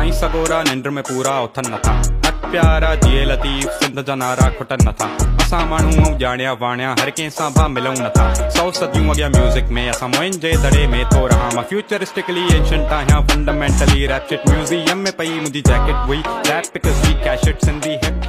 साईं सगोरा निंड में पूरा उथन नथा। अट प्यारा जिए लतीफ़, सिंध जा नारा खुटन नथा। असां माण्हू ऐं ॼाणिया वाणिया, हर कंहिंसां भा मिलूं नथा। सौ सदियूं अॻियाँ म्यूज़िक में असां मुंहिंजे दड़े में थो रहां। माँ फ्यूचरिस्टिकली एंशंट आहियाँ फंडामेंटली रैपशिट म्यूज़ियम में पई मुंहिंजी जैकेट हुई। रैप बिकॉज़ जी कैशेट सिंधी हिप